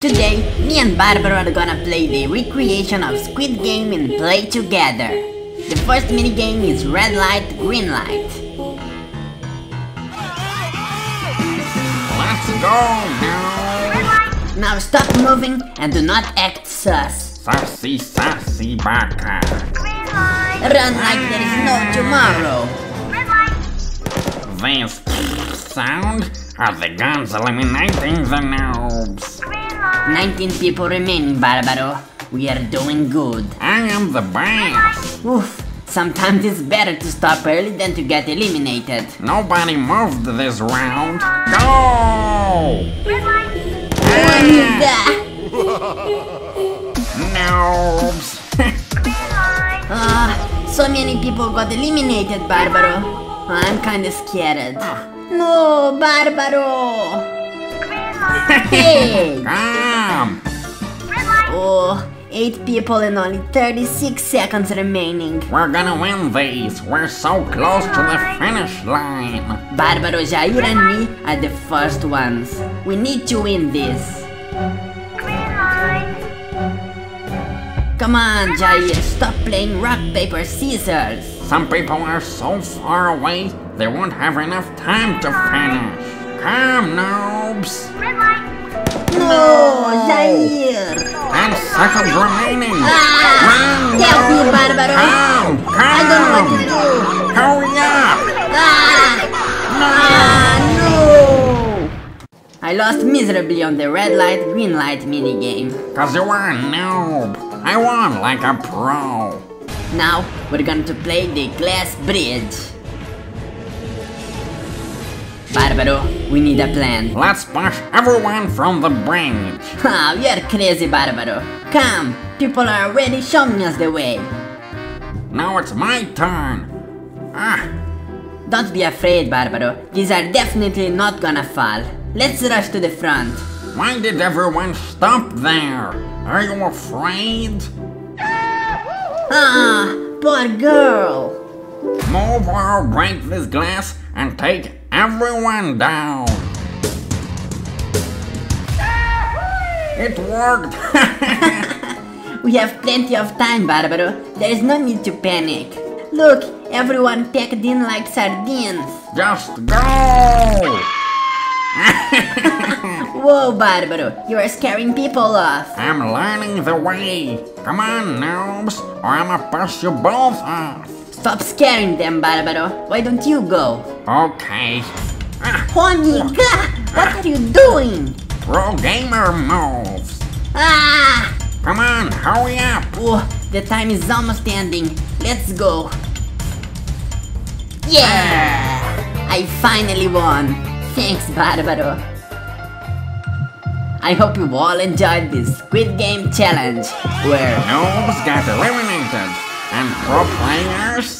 Today, me and Barbara are gonna play the recreation of Squid Game and play together. The first minigame is red light, green light. Let's go now. Now stop moving and do not act sus. Sassy, sassy baka. Run like there is no tomorrow. This sound are the guns eliminating the noobs. 19 people remaining, Barbaro. We are doing good. I am the best. Oof. Sometimes it's better to stop early than to get eliminated. Nobody moved this round. Go! Ah! Noobs. Ah, so many people got eliminated, Barbaro. I'm kinda scared. No, Barbaro! Hey! Come. Oh, 8 people and only 36 seconds remaining. We're gonna win these. We're so close to the finish line. Barbaro, Jair and me are the first ones. We need to win this. Come on, Jair, stop playing rock, paper, scissors. Some people are so far away, they won't have enough time to finish. Come, noobs. No! Seconds remaining. Ah, Run, help me. Barbaro. Come, come. I don't know what to do. Hurry up. Ah, ah, no! I lost miserably on the red light, green light minigame. Cause you are a noob. I won like a pro. Now we're going to play the glass bridge. Barbaro, we need a plan. Let's push everyone from the bridge. Ah, you're crazy, Barbaro. Come, people are already showing us the way. Now it's my turn. Ah, Don't be afraid, Barbaro. These are definitely not gonna fall. Let's rush to the front. why did everyone stop there? Are you afraid? Ah, poor girl. Move or I'll break this glass and take everyone down. It worked! We have plenty of time, Barbaro. There is no need to panic. Look, everyone packed in like sardines. Just go! Whoa, Barbaro, you are scaring people off. I'm learning the way. Come on, noobs, or I'ma push you both off. Stop scaring them, Barbaro. Why don't you go? Okay. Honica, what are you doing? pro gamer moves. Ah! Come on, hurry up. Oh, the time is almost ending. Let's go. Yeah! I finally won. Thanks, Barbaro. I hope you all enjoyed this Squid Game challenge, where Noobs got eliminated, and pro players